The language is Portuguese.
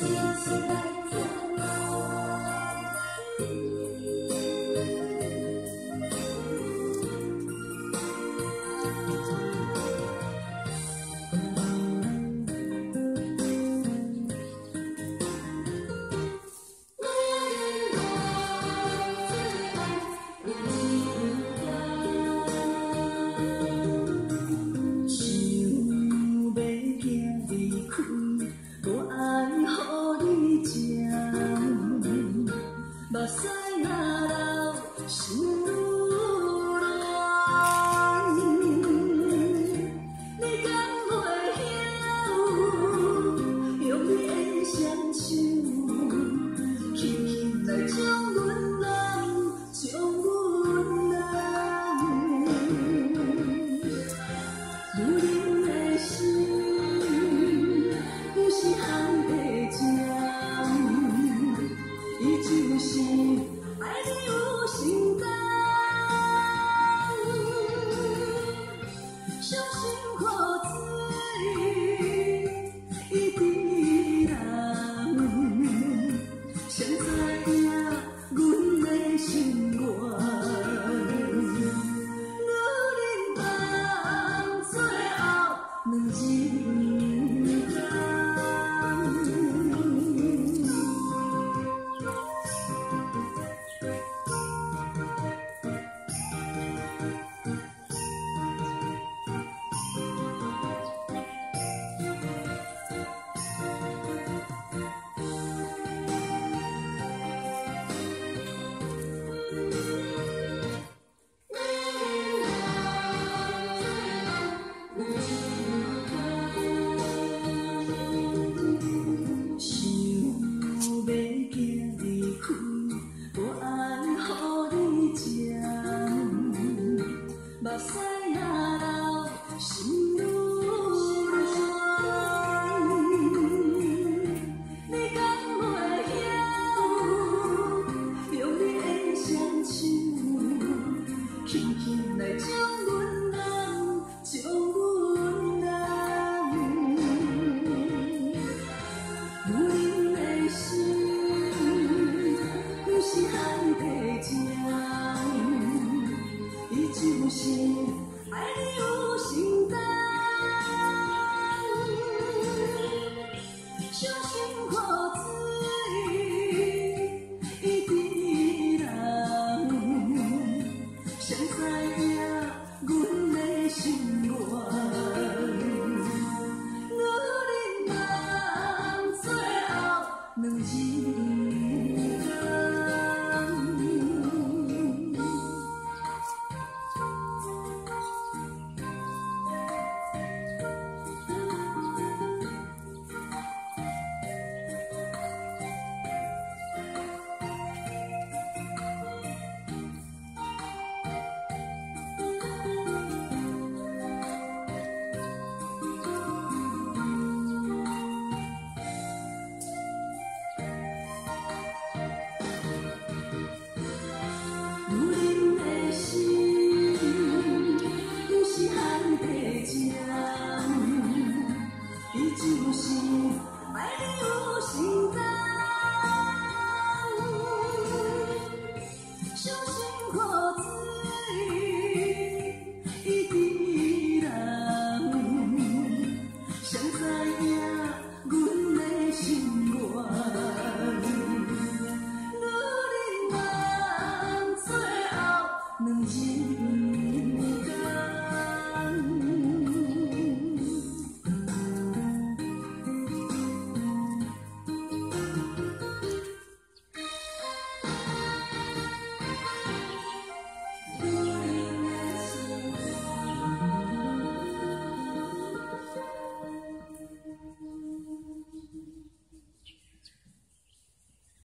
Jesus Sunday.